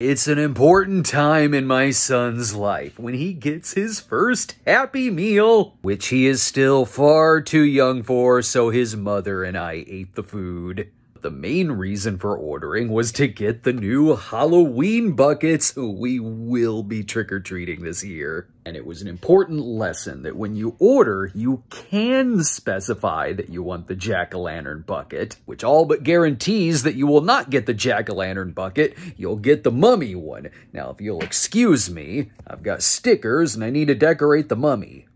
It's an important time in my son's life when he gets his first Happy Meal, which he is still far too young for, so his mother and I ate the food. The main reason for ordering was to get the new Halloween buckets we will be trick-or-treating this year. And it was an important lesson that when you order, you can specify that you want the jack-o'-lantern bucket, which all but guarantees that you will not get the jack-o'-lantern bucket, you'll get the mummy one. Now, if you'll excuse me, I've got stickers and I need to decorate the mummy.